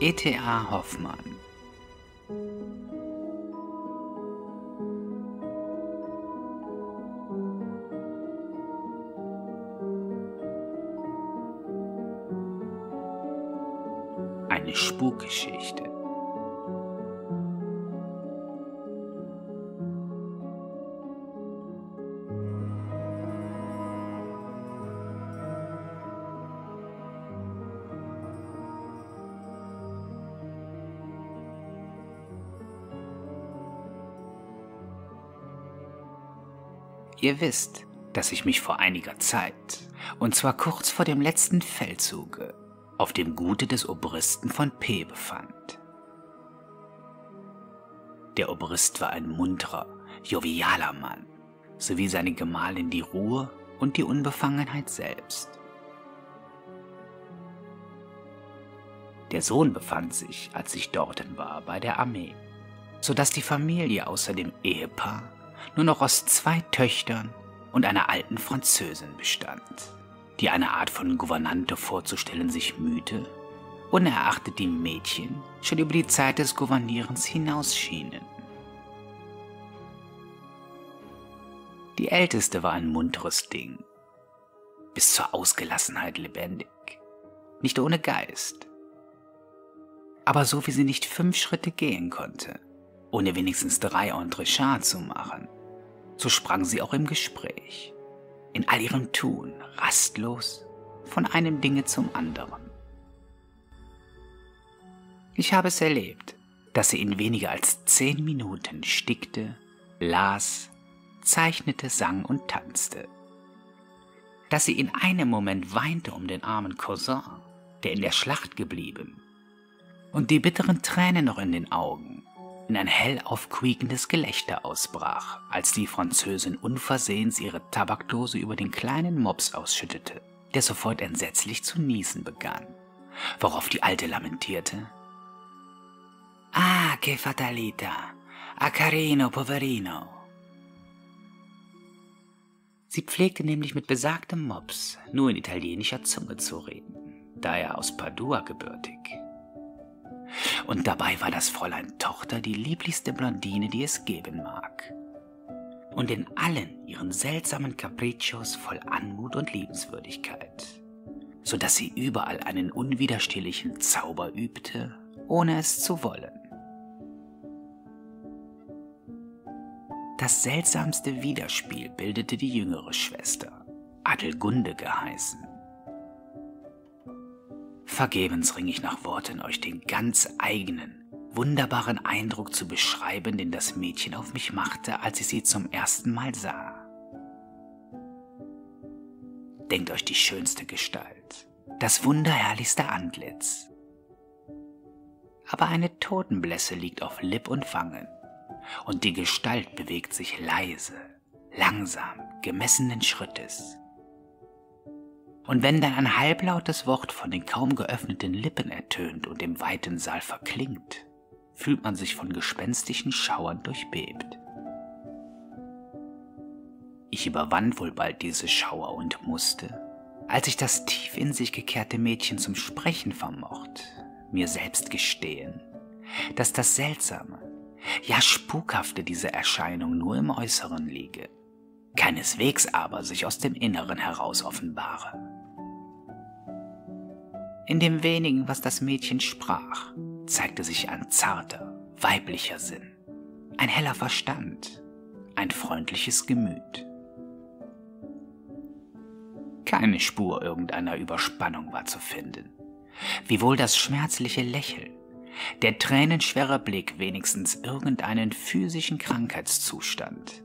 E.T.A. Hoffmann Ihr wisst, dass ich mich vor einiger Zeit, und zwar kurz vor dem letzten Feldzuge, auf dem Gute des Obristen von P befand. Der Obrist war ein munterer, jovialer Mann, sowie seine Gemahlin die Ruhe und die Unbefangenheit selbst. Der Sohn befand sich, als ich dorten war, bei der Armee, so dass die Familie außer dem Ehepaar nur noch aus zwei Töchtern und einer alten Französin bestand, die eine Art von Gouvernante vorzustellen sich mühte, unerachtet die Mädchen schon über die Zeit des Gouvernierens hinausschienen. Die älteste war ein munteres Ding, bis zur Ausgelassenheit lebendig, nicht ohne Geist. Aber so wie sie nicht fünf Schritte gehen konnte, ohne wenigstens drei Entrechats zu machen, so sprang sie auch im Gespräch, in all ihrem Tun, rastlos, von einem Dinge zum anderen. Ich habe es erlebt, dass sie in weniger als zehn Minuten stickte, las, zeichnete, sang und tanzte. Dass sie in einem Moment weinte um den armen Cousin, der in der Schlacht geblieben, und die bitteren Tränen noch in den Augen, in ein hell aufquiekendes Gelächter ausbrach, als die Französin unversehens ihre Tabakdose über den kleinen Mops ausschüttete, der sofort entsetzlich zu niesen begann, worauf die Alte lamentierte. Ah, che fatalita! Ah, carino, poverino! Sie pflegte nämlich mit besagtem Mops nur in italienischer Zunge zu reden, da er aus Padua gebürtig und dabei war das Fräulein Tochter die lieblichste Blondine, die es geben mag. Und in allen ihren seltsamen Capriccios voll Anmut und Liebenswürdigkeit, so dass sie überall einen unwiderstehlichen Zauber übte, ohne es zu wollen. Das seltsamste Widerspiel bildete die jüngere Schwester, Adelgunde geheißen, Vergebens ring ich nach Worten, euch den ganz eigenen, wunderbaren Eindruck zu beschreiben, den das Mädchen auf mich machte, als ich sie zum ersten Mal sah. Denkt euch die schönste Gestalt, das wunderherrlichste Antlitz. Aber eine Totenblässe liegt auf Lipp und Wangen, und die Gestalt bewegt sich leise, langsam, gemessenen Schrittes. Und wenn dann ein halblautes Wort von den kaum geöffneten Lippen ertönt und im weiten Saal verklingt, fühlt man sich von gespenstischen Schauern durchbebt. Ich überwand wohl bald diese Schauer und musste, als ich das tief in sich gekehrte Mädchen zum Sprechen vermocht, mir selbst gestehen, dass das Seltsame, ja Spukhafte dieser Erscheinung nur im Äußeren liege, keineswegs aber sich aus dem Inneren heraus offenbare. In dem wenigen, was das Mädchen sprach, zeigte sich ein zarter, weiblicher Sinn, ein heller Verstand, ein freundliches Gemüt. Keine Spur irgendeiner Überspannung war zu finden, wiewohl das schmerzliche Lächeln, der tränenschwere Blick wenigstens irgendeinen physischen Krankheitszustand,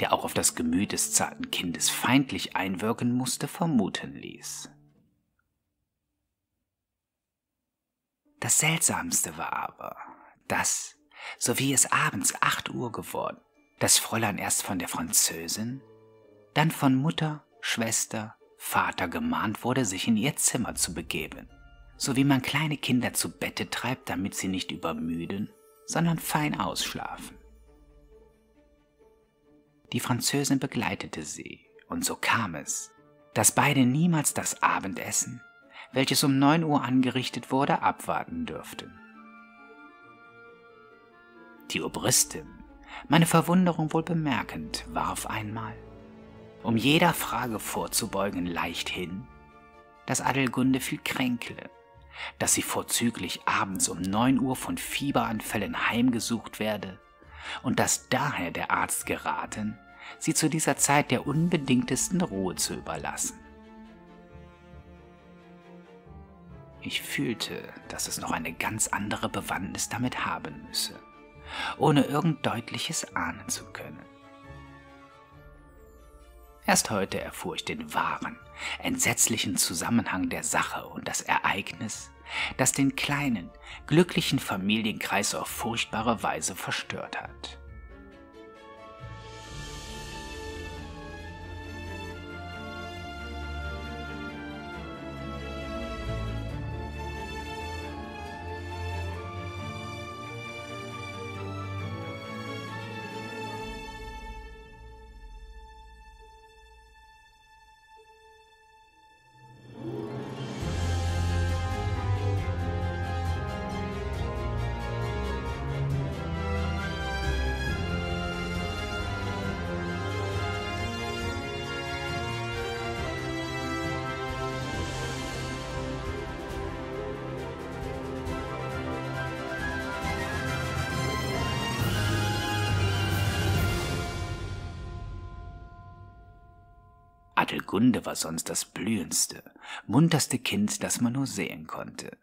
der auch auf das Gemüt des zarten Kindes feindlich einwirken musste, vermuten ließ. Das Seltsamste war aber, dass, so wie es abends acht Uhr geworden, das Fräulein erst von der Französin, dann von Mutter, Schwester, Vater gemahnt wurde, sich in ihr Zimmer zu begeben, so wie man kleine Kinder zu Bette treibt, damit sie nicht übermüden, sondern fein ausschlafen. Die Französin begleitete sie, und so kam es, dass beide niemals das Abendessen, welches um neun Uhr angerichtet wurde, abwarten dürften. Die Obristin, meine Verwunderung wohl bemerkend, warf einmal, um jeder Frage vorzubeugen, leicht hin, dass Adelgunde viel kränkle, dass sie vorzüglich abends um neun Uhr von Fieberanfällen heimgesucht werde und dass daher der Arzt geraten, sie zu dieser Zeit der unbedingtesten Ruhe zu überlassen. Ich fühlte, dass es noch eine ganz andere Bewandtnis damit haben müsse, ohne irgend Deutliches ahnen zu können. Erst heute erfuhr ich den wahren, entsetzlichen Zusammenhang der Sache und das Ereignis, das den kleinen, glücklichen Familienkreis auf furchtbare Weise verstört hat. Adelgunde war sonst das blühendste, munterste Kind, das man nur sehen konnte.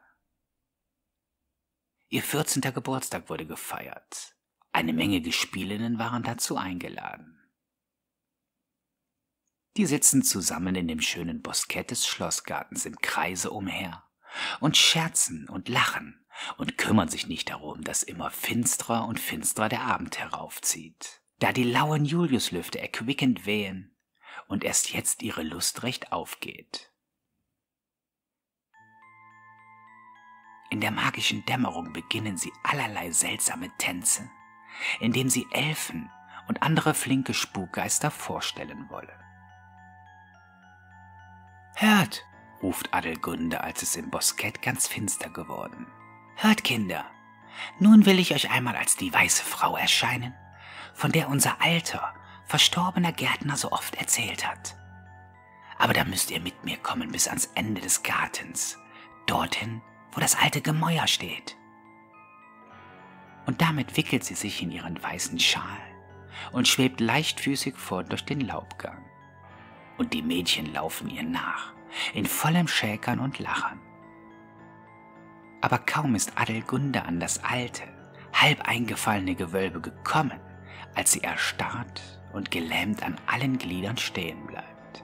Ihr vierzehnter Geburtstag wurde gefeiert. Eine Menge Gespielinnen waren dazu eingeladen. Die sitzen zusammen in dem schönen Boskett des Schlossgartens im Kreise umher und scherzen und lachen und kümmern sich nicht darum, dass immer finstrer und finstrer der Abend heraufzieht, da die lauen Juliuslüfte erquickend wehen und erst jetzt ihre Lust recht aufgeht. In der magischen Dämmerung beginnen sie allerlei seltsame Tänze, indem sie Elfen und andere flinke Spukgeister vorstellen wolle. Hört, ruft Adelgunde, als es im Boskett ganz finster geworden. Hört, Kinder, nun will ich euch einmal als die weiße Frau erscheinen, von der unser alter verstorbener Gärtner so oft erzählt hat. Aber da müsst ihr mit mir kommen bis ans Ende des Gartens, dorthin, wo das alte Gemäuer steht. Und damit wickelt sie sich in ihren weißen Schal und schwebt leichtfüßig fort durch den Laubgang. Und die Mädchen laufen ihr nach, in vollem Schäkern und Lachen. Aber kaum ist Adelgunde an das alte, halb eingefallene Gewölbe gekommen, als sie erstarrt und gelähmt an allen Gliedern stehen bleibt.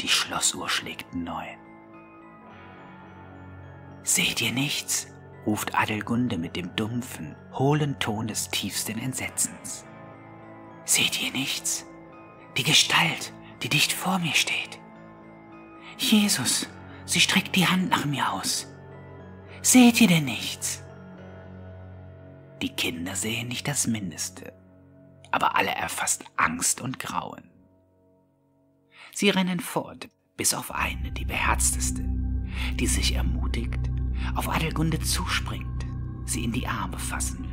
Die Schlossuhr schlägt neun. Seht ihr nichts? ruft Adelgunde mit dem dumpfen, hohlen Ton des tiefsten Entsetzens. Seht ihr nichts? Die Gestalt, die dicht vor mir steht. Jesus, sie streckt die Hand nach mir aus. Seht ihr denn nichts? Die Kinder sehen nicht das Mindeste aber alle erfasst Angst und Grauen. Sie rennen fort, bis auf eine, die beherzteste, die sich ermutigt, auf Adelgunde zuspringt, sie in die Arme fassen will.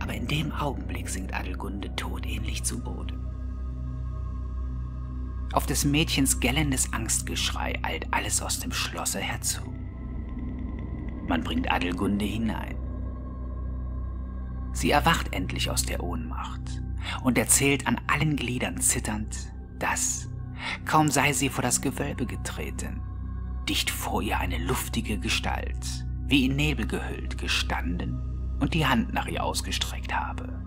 Aber in dem Augenblick sinkt Adelgunde todähnlich zu Boden. Auf des Mädchens gellendes Angstgeschrei eilt alles aus dem Schlosse herzu. Man bringt Adelgunde hinein. Sie erwacht endlich aus der Ohnmacht und erzählt an allen Gliedern zitternd, dass, kaum sei sie vor das Gewölbe getreten, dicht vor ihr eine luftige Gestalt, wie in Nebel gehüllt, gestanden und die Hand nach ihr ausgestreckt habe.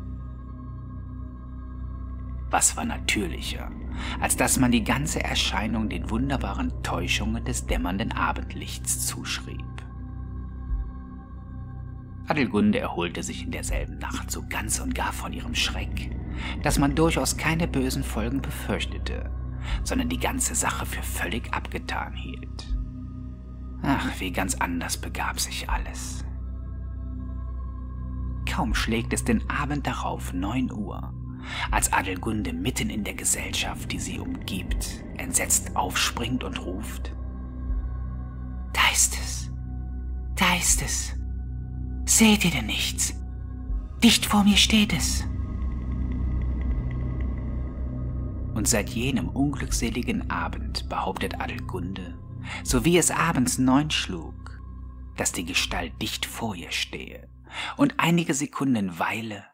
Was war natürlicher, als dass man die ganze Erscheinung den wunderbaren Täuschungen des dämmernden Abendlichts zuschrieb? Adelgunde erholte sich in derselben Nacht so ganz und gar von ihrem Schreck, dass man durchaus keine bösen Folgen befürchtete, sondern die ganze Sache für völlig abgetan hielt. Ach, wie ganz anders begab sich alles. Kaum schlägt es den Abend darauf neun Uhr, als Adelgunde mitten in der Gesellschaft, die sie umgibt, entsetzt aufspringt und ruft. Da ist es. Da ist es. Seht ihr denn nichts? Dicht vor mir steht es. Und seit jenem unglückseligen Abend behauptet Adelgunde, so wie es abends neun schlug, dass die Gestalt dicht vor ihr stehe und einige Sekunden weile,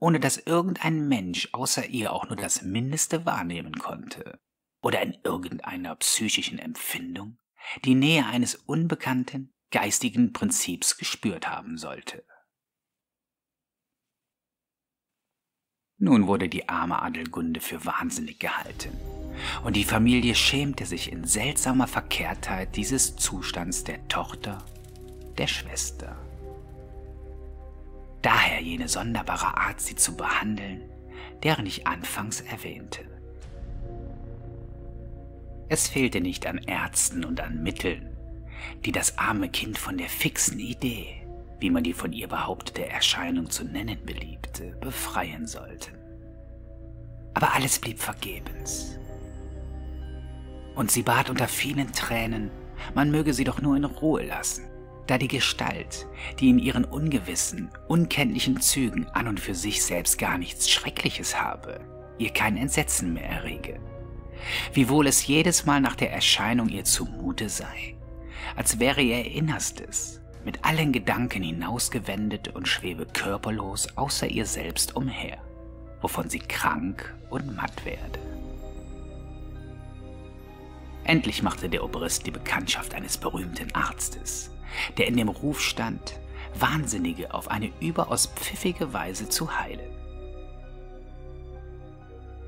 ohne dass irgendein Mensch außer ihr auch nur das Mindeste wahrnehmen konnte oder in irgendeiner psychischen Empfindung die Nähe eines unbekannten geistigen Prinzips gespürt haben sollte. Nun wurde die arme Adelgunde für wahnsinnig gehalten, und die Familie schämte sich in seltsamer Verkehrtheit dieses Zustands der Tochter, der Schwester. Daher jene sonderbare Art, sie zu behandeln, deren ich anfangs erwähnte. Es fehlte nicht an Ärzten und an Mitteln, die das arme Kind von der fixen Idee, wie man die von ihr behauptete Erscheinung zu nennen beliebte, befreien sollten. Aber alles blieb vergebens. Und sie bat unter vielen Tränen, man möge sie doch nur in Ruhe lassen, da die Gestalt, die in ihren ungewissen, unkenntlichen Zügen an und für sich selbst gar nichts Schreckliches habe, ihr kein Entsetzen mehr errege, wiewohl es jedes Mal nach der Erscheinung ihr zumute sei, als wäre ihr Innerstes mit allen Gedanken hinausgewendet und schwebe körperlos außer ihr selbst umher, wovon sie krank und matt werde. Endlich machte der Obrist die Bekanntschaft eines berühmten Arztes, der in dem Ruf stand, Wahnsinnige auf eine überaus pfiffige Weise zu heilen.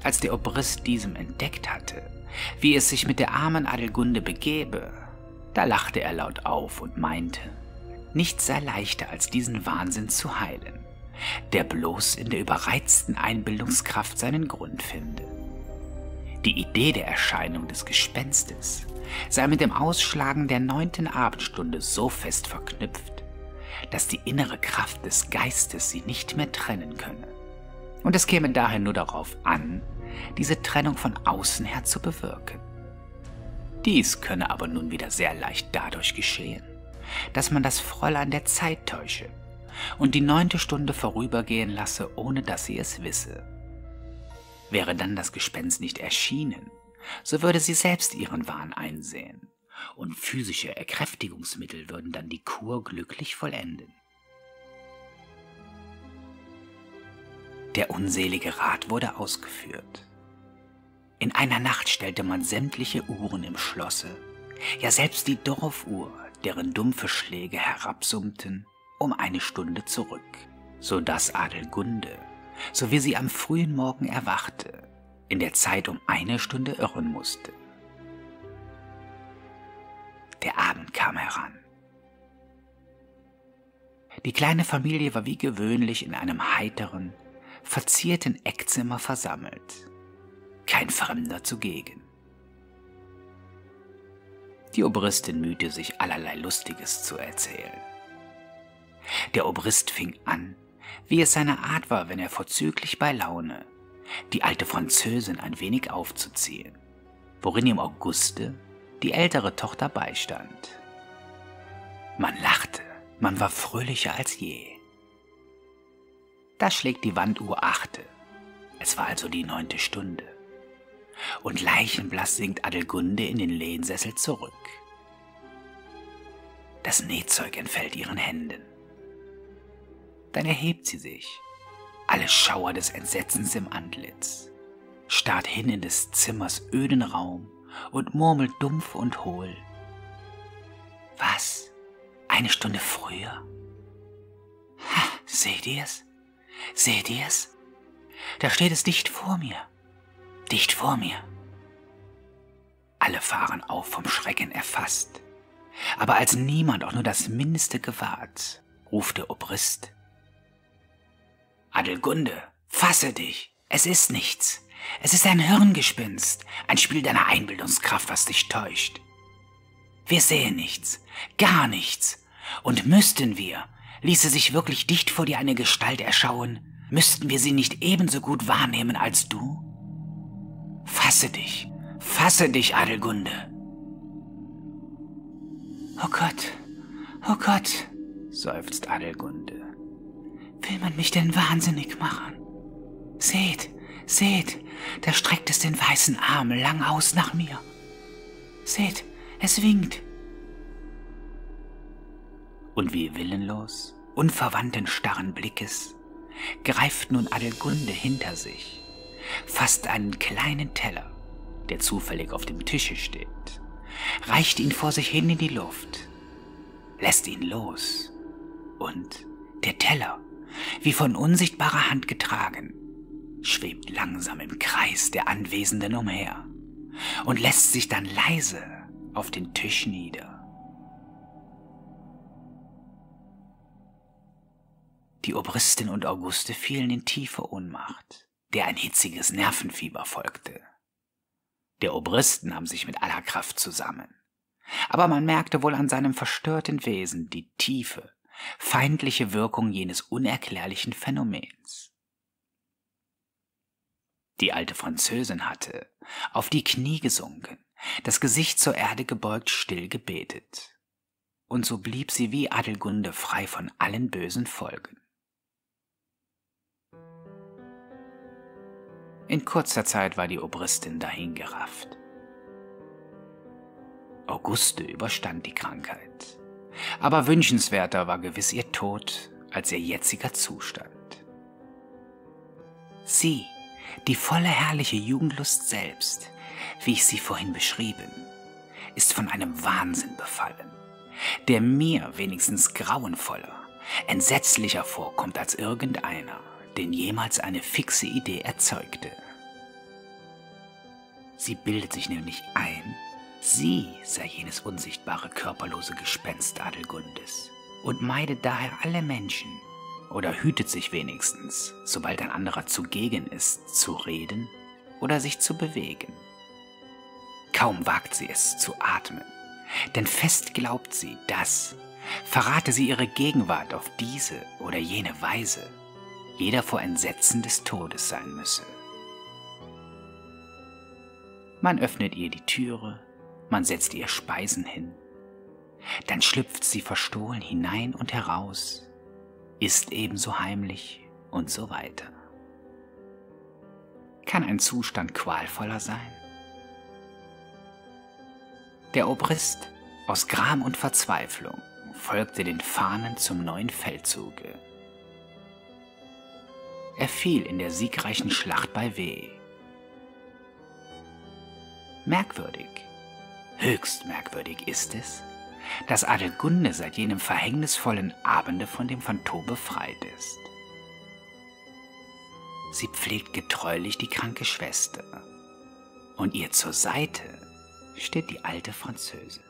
Als der Obrist diesem entdeckt hatte, wie es sich mit der armen Adelgunde begebe, da lachte er laut auf und meinte, nichts sei leichter als diesen Wahnsinn zu heilen, der bloß in der überreizten Einbildungskraft seinen Grund finde. Die Idee der Erscheinung des Gespenstes sei mit dem Ausschlagen der neunten Abendstunde so fest verknüpft, dass die innere Kraft des Geistes sie nicht mehr trennen könne. Und es käme daher nur darauf an, diese Trennung von außen her zu bewirken. Dies könne aber nun wieder sehr leicht dadurch geschehen, dass man das Fräulein der Zeit täusche und die neunte Stunde vorübergehen lasse, ohne dass sie es wisse. Wäre dann das Gespenst nicht erschienen, so würde sie selbst ihren Wahn einsehen, und physische Erkräftigungsmittel würden dann die Kur glücklich vollenden. Der unselige Rat wurde ausgeführt. In einer Nacht stellte man sämtliche Uhren im Schlosse, ja selbst die Dorfuhr, deren dumpfe Schläge herabsummten, um eine Stunde zurück, so dass Adelgunde, so wie sie am frühen Morgen erwachte, in der Zeit um eine Stunde irren musste. Der Abend kam heran. Die kleine Familie war wie gewöhnlich in einem heiteren, verzierten Eckzimmer versammelt. Kein Fremder zugegen. Die Oberistin mühte sich allerlei Lustiges zu erzählen. Der Obrist fing an, wie es seine Art war, wenn er vorzüglich bei Laune die alte Französin ein wenig aufzuziehen, worin ihm Auguste, die ältere Tochter, beistand. Man lachte, man war fröhlicher als je. Da schlägt die Wanduhr achte. Es war also die neunte Stunde. Und leichenblass sinkt Adelgunde in den Lehnsessel zurück. Das Nähzeug entfällt ihren Händen. Dann erhebt sie sich alle Schauer des Entsetzens im Antlitz, starrt hin in des Zimmers öden Raum und murmelt dumpf und hohl. Was? Eine Stunde früher? Ha, seht ihr's? Seht ihr's? Da steht es dicht vor mir. Dicht vor mir. Alle fahren auf vom Schrecken erfasst. Aber als niemand auch nur das Mindeste gewahrt, ruft der Obrist Adelgunde, fasse dich. Es ist nichts. Es ist ein Hirngespinst, ein Spiel deiner Einbildungskraft, was dich täuscht. Wir sehen nichts, gar nichts. Und müssten wir, ließe sich wirklich dicht vor dir eine Gestalt erschauen, Müssten wir sie nicht ebenso gut wahrnehmen als du? Fasse dich, fasse dich, Adelgunde. Oh Gott, oh Gott, seufzt Adelgunde. Will man mich denn wahnsinnig machen? Seht, seht, da streckt es den weißen Arm lang aus nach mir. Seht, es winkt. Und wie willenlos, unverwandten starren Blickes, greift nun Adelgunde hinter sich, fasst einen kleinen Teller, der zufällig auf dem Tische steht, reicht ihn vor sich hin in die Luft, lässt ihn los und der Teller, wie von unsichtbarer Hand getragen, schwebt langsam im Kreis der Anwesenden umher und lässt sich dann leise auf den Tisch nieder. Die Obristin und Auguste fielen in tiefe Ohnmacht, der ein hitziges Nervenfieber folgte. Der Obrist nahm sich mit aller Kraft zusammen, aber man merkte wohl an seinem verstörten Wesen die tiefe, feindliche Wirkung jenes unerklärlichen Phänomens. Die alte Französin hatte, auf die Knie gesunken, das Gesicht zur Erde gebeugt, still gebetet. Und so blieb sie wie Adelgunde frei von allen bösen Folgen. In kurzer Zeit war die Obristin dahingerafft. Auguste überstand die Krankheit, aber wünschenswerter war gewiss ihr Tod als ihr jetziger Zustand. Sie, die volle herrliche Jugendlust selbst, wie ich sie vorhin beschrieben, ist von einem Wahnsinn befallen, der mir wenigstens grauenvoller, entsetzlicher vorkommt als irgendeiner den jemals eine fixe Idee erzeugte. Sie bildet sich nämlich ein, sie sei jenes unsichtbare körperlose Gespenst Adelgundes und meidet daher alle Menschen oder hütet sich wenigstens, sobald ein anderer zugegen ist, zu reden oder sich zu bewegen. Kaum wagt sie es zu atmen, denn fest glaubt sie, dass, verrate sie ihre Gegenwart auf diese oder jene Weise, jeder vor Entsetzen des Todes sein müsse. Man öffnet ihr die Türe, man setzt ihr Speisen hin, dann schlüpft sie verstohlen hinein und heraus, ist ebenso heimlich und so weiter. Kann ein Zustand qualvoller sein? Der Obrist aus Gram und Verzweiflung folgte den Fahnen zum neuen Feldzuge er fiel in der siegreichen Schlacht bei Weh. Merkwürdig, höchst merkwürdig ist es, dass Adelgunde seit jenem verhängnisvollen Abende von dem Phantom befreit ist. Sie pflegt getreulich die kranke Schwester und ihr zur Seite steht die alte Französin.